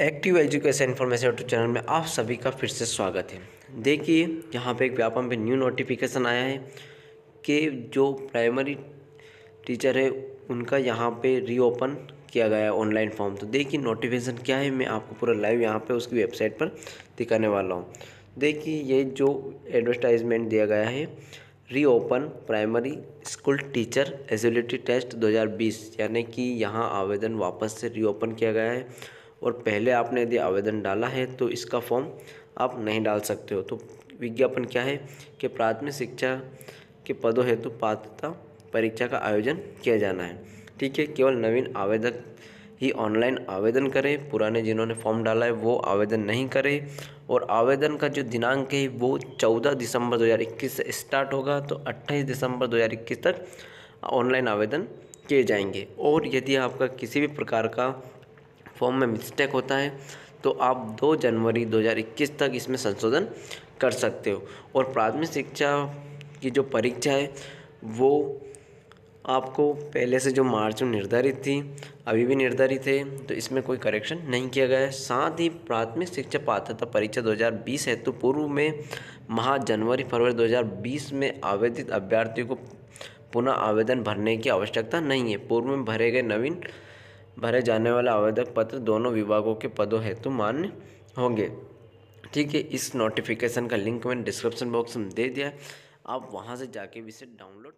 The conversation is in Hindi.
Active education information YouTube channel में आप सभी का फिर से स्वागत है। देखिए, यहाँ पे एक व्यापम पे न्यू नोटिफिकेशन आया है कि जो प्राइमरी टीचर है, उनका यहाँ पे रीओपन किया गया है ऑनलाइन फॉर्म तो देखिए नोटिफिकेशन क्या है, मैं आपको पूरा लाइव यहाँ पे उसकी वेबसाइट पर दिखाने वाला हूँ। देखिए, ये जो एडवर्टाइजमेंट दिया गया है reopen primary school teacher agility test 2020 यानी कि यहाँ आवेदन वापस से रीओपन किया गया है। और पहले आपने यदि आवेदन डाला है तो इसका फॉर्म आप नहीं डाल सकते हो। तो विज्ञापन क्या है कि प्राथमिक शिक्षा के पदों हेतु तो पात्रता परीक्षा का आयोजन किया जाना है। ठीक है, केवल नवीन आवेदक ही ऑनलाइन आवेदन करें, पुराने जिन्होंने फॉर्म डाला है वो आवेदन नहीं करें और आवेदन का जो दिनांक है वो चौदह दिसंबर 2021 से स्टार्ट होगा तो अट्ठाईस दिसंबर 2021 तक ऑनलाइन आवेदन किए जाएँगे। और यदि आपका किसी भी प्रकार का फॉर्म में मिस्टेक होता है तो आप 2 जनवरी 2021 तक इसमें संशोधन कर सकते हो। और प्राथमिक शिक्षा की जो परीक्षा है, वो आपको पहले से जो मार्च में निर्धारित थी, अभी भी निर्धारित है तो इसमें कोई करेक्शन नहीं किया गया है। साथ ही प्राथमिक शिक्षा पात्रता परीक्षा 2020 है तो पूर्व में माह जनवरी फरवरी 2020 में आवेदित अभ्यर्थियों को पुनः आवेदन भरने की आवश्यकता नहीं है। पूर्व में भरे गए नवीन भरे जाने वाला आवेदक पत्र दोनों विभागों के पदों हेतु मान्य होंगे। ठीक है, इस नोटिफिकेशन का लिंक मैंने डिस्क्रिप्शन बॉक्स में दे दिया आप वहाँ से जाके भी इसे डाउनलोड